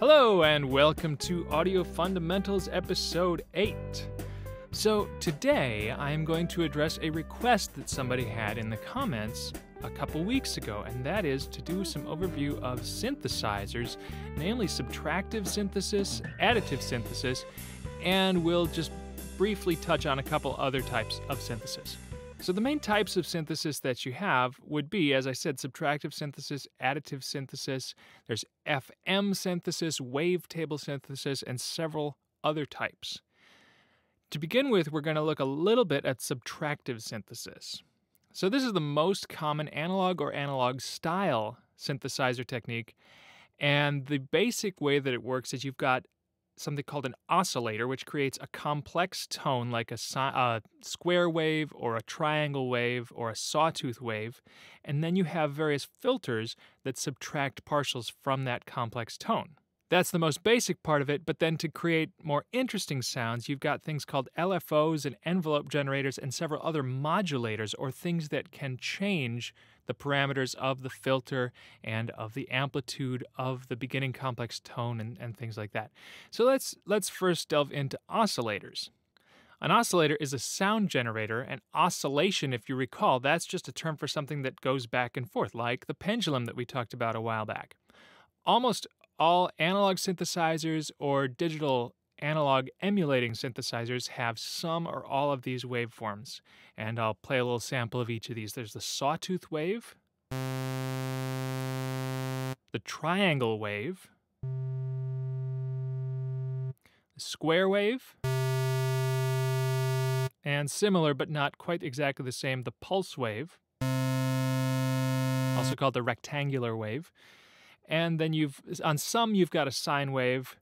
Hello, and welcome to Audio Fundamentals Episode 8. So, today I am going to address a request that somebody had in the comments a couple weeks ago, and that is to do some overview of synthesizers, namely subtractive synthesis, additive synthesis, and we'll just briefly touch on a couple other types of synthesis. So, the main types of synthesis that you have would be, as I said, subtractive synthesis, additive synthesis, there's FM synthesis, wavetable synthesis, and several other types. To begin with, we're going to look a little bit at subtractive synthesis. So, this is the most common analog or analog style synthesizer technique. And the basic way that it works is you've got something called an oscillator, which creates a complex tone like a, a, uh, square wave or a triangle wave or a sawtooth wave. And then you have various filters that subtract partials from that complex tone. That's the most basic part of it, but then to create more interesting sounds, you've got things called LFOs and envelope generators and several other modulators or things that can change the parameters of the filter and of the amplitude of the beginning complex tone and, and things like that. So let's let's first delve into oscillators. An oscillator is a sound generator, and oscillation, if you recall, that's just a term for something that goes back and forth, like the pendulum that we talked about a while back. Almost all analog synthesizers or digital analog emulating synthesizers have some or all of these waveforms. And I'll play a little sample of each of these. There's the sawtooth wave, the triangle wave, the square wave, and similar but not quite exactly the same, the pulse wave, also called the rectangular wave. And then you've, on some, you've got a sine wave,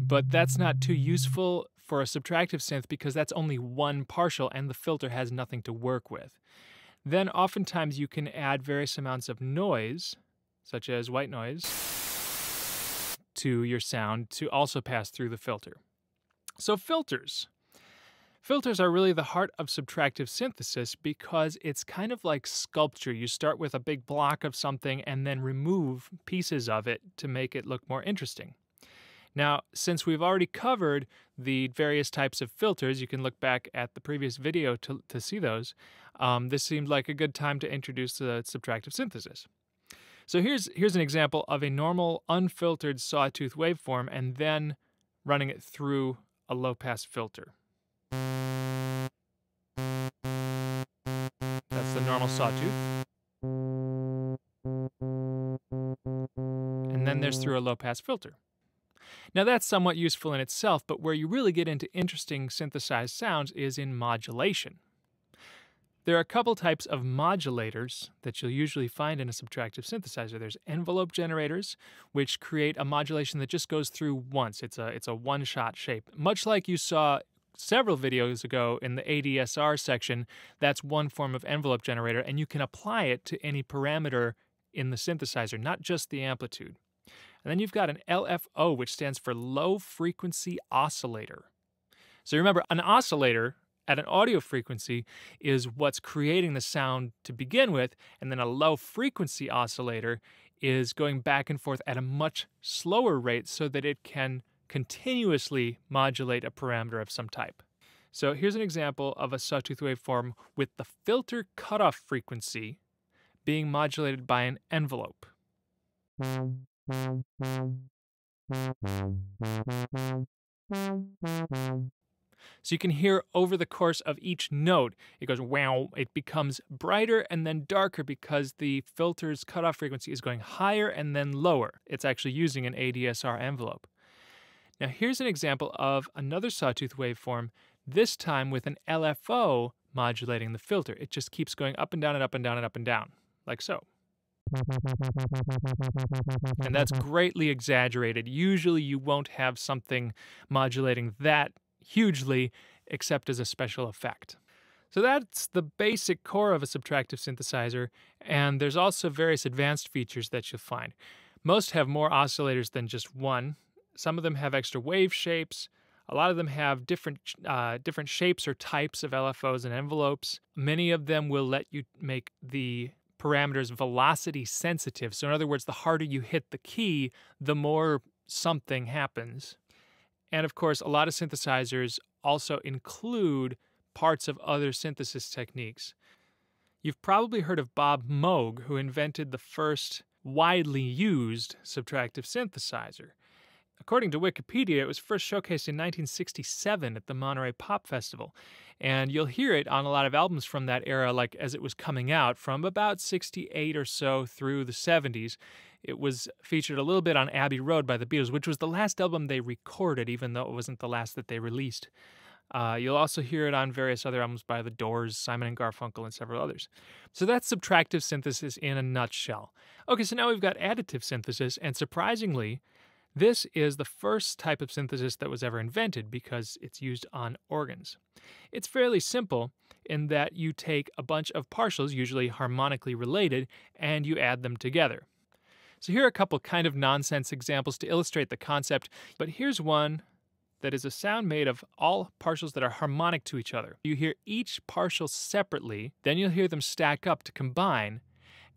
but that's not too useful for a subtractive synth because that's only one partial and the filter has nothing to work with. Then oftentimes you can add various amounts of noise, such as white noise, to your sound to also pass through the filter. So filters. Filters are really the heart of subtractive synthesis because it's kind of like sculpture. You start with a big block of something and then remove pieces of it to make it look more interesting. Now, since we've already covered the various types of filters, you can look back at the previous video to, to see those, um, this seemed like a good time to introduce the subtractive synthesis. So here's, here's an example of a normal unfiltered sawtooth waveform and then running it through a low-pass filter. That's the normal sawtooth. And then there's through a low-pass filter. Now that's somewhat useful in itself, but where you really get into interesting synthesized sounds is in modulation. There are a couple types of modulators that you'll usually find in a subtractive synthesizer. There's envelope generators, which create a modulation that just goes through once. It's a it's a one-shot shape. Much like you saw several videos ago in the ADSR section, that's one form of envelope generator, and you can apply it to any parameter in the synthesizer, not just the amplitude. And then you've got an LFO, which stands for low frequency oscillator. So remember, an oscillator at an audio frequency is what's creating the sound to begin with, and then a low frequency oscillator is going back and forth at a much slower rate so that it can continuously modulate a parameter of some type. So here's an example of a sawtooth waveform with the filter cutoff frequency being modulated by an envelope. So you can hear over the course of each note, it goes wow, it becomes brighter and then darker because the filter's cutoff frequency is going higher and then lower. It's actually using an ADSR envelope. Now here's an example of another sawtooth waveform, this time with an LFO modulating the filter. It just keeps going up and down and up and down and up and down, like so. And that's greatly exaggerated. Usually you won't have something modulating that hugely except as a special effect. So that's the basic core of a subtractive synthesizer, and there's also various advanced features that you'll find. Most have more oscillators than just one, some of them have extra wave shapes. A lot of them have different uh, different shapes or types of LFOs and envelopes. Many of them will let you make the parameters velocity sensitive. So in other words, the harder you hit the key, the more something happens. And of course, a lot of synthesizers also include parts of other synthesis techniques. You've probably heard of Bob Moog, who invented the first widely used subtractive synthesizer. According to Wikipedia, it was first showcased in 1967 at the Monterey Pop Festival, and you'll hear it on a lot of albums from that era, like as it was coming out from about 68 or so through the 70s. It was featured a little bit on Abbey Road by the Beatles, which was the last album they recorded, even though it wasn't the last that they released. Uh, you'll also hear it on various other albums by The Doors, Simon and Garfunkel, and several others. So that's subtractive synthesis in a nutshell. Okay, so now we've got additive synthesis, and surprisingly, this is the first type of synthesis that was ever invented because it's used on organs. It's fairly simple in that you take a bunch of partials, usually harmonically related, and you add them together. So here are a couple kind of nonsense examples to illustrate the concept, but here's one that is a sound made of all partials that are harmonic to each other. You hear each partial separately, then you'll hear them stack up to combine,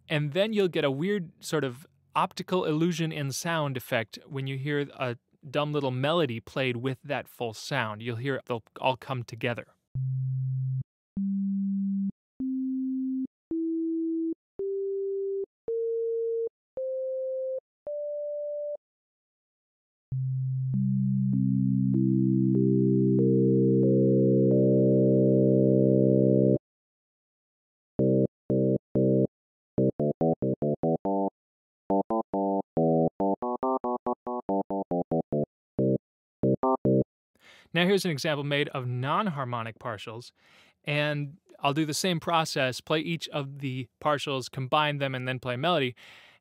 and then you'll get a weird sort of optical illusion in sound effect when you hear a dumb little melody played with that full sound. You'll hear they'll all come together. Now here's an example made of non-harmonic partials, and I'll do the same process, play each of the partials, combine them, and then play melody.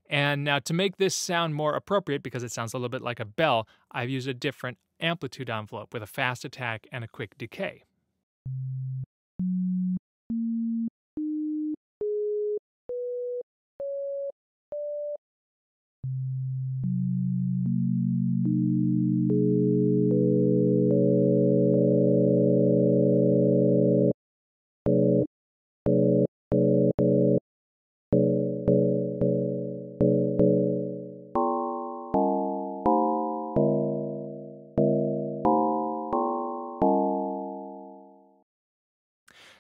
And now to make this sound more appropriate, because it sounds a little bit like a bell, I've used a different amplitude envelope with a fast attack and a quick decay.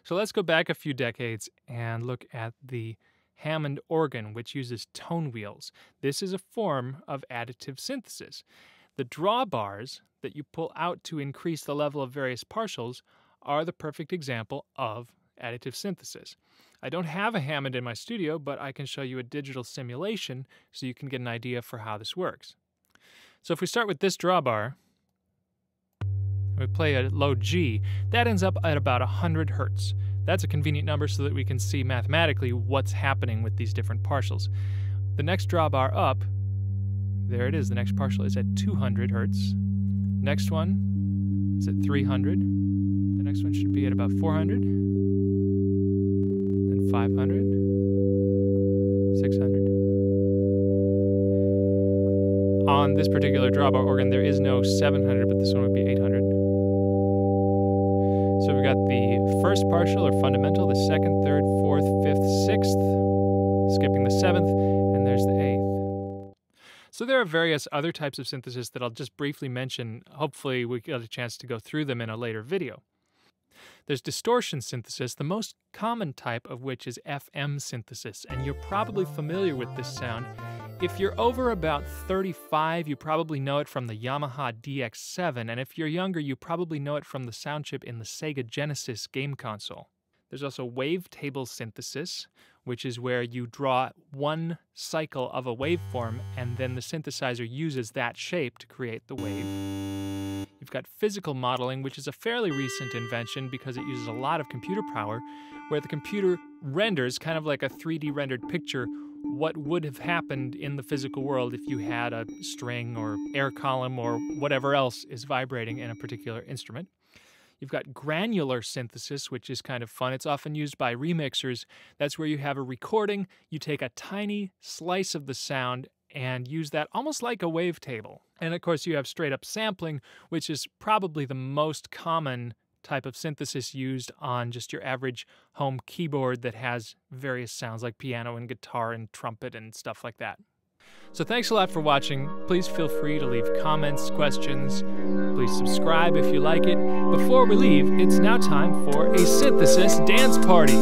So let's go back a few decades and look at the Hammond organ, which uses tone wheels. This is a form of additive synthesis. The drawbars that you pull out to increase the level of various partials are the perfect example of additive synthesis. I don't have a Hammond in my studio, but I can show you a digital simulation so you can get an idea for how this works. So if we start with this drawbar, we play a low G, that ends up at about 100 hertz. That's a convenient number so that we can see mathematically what's happening with these different partials. The next drawbar up, there it is, the next partial is at 200 hertz. Next one is at 300. The next one should be at about 400. Then 500. 600. On this particular drawbar organ, there is no 700, but this one would be 800. So we've got the first partial or fundamental, the second, third, fourth, fifth, sixth, skipping the seventh, and there's the eighth. So there are various other types of synthesis that I'll just briefly mention. Hopefully we get a chance to go through them in a later video. There's distortion synthesis, the most common type of which is FM synthesis, and you're probably familiar with this sound if you're over about 35, you probably know it from the Yamaha DX7, and if you're younger, you probably know it from the sound chip in the Sega Genesis game console. There's also wavetable synthesis, which is where you draw one cycle of a waveform and then the synthesizer uses that shape to create the wave. You've got physical modeling, which is a fairly recent invention because it uses a lot of computer power, where the computer renders, kind of like a 3D rendered picture, what would have happened in the physical world if you had a string or air column or whatever else is vibrating in a particular instrument. You've got granular synthesis, which is kind of fun. It's often used by remixers. That's where you have a recording, you take a tiny slice of the sound and use that almost like a wavetable. And of course, you have straight up sampling, which is probably the most common type of synthesis used on just your average home keyboard that has various sounds like piano and guitar and trumpet and stuff like that. So thanks a lot for watching. Please feel free to leave comments, questions. Please subscribe if you like it. Before we leave, it's now time for a synthesis dance party.